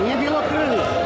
не белокрылых.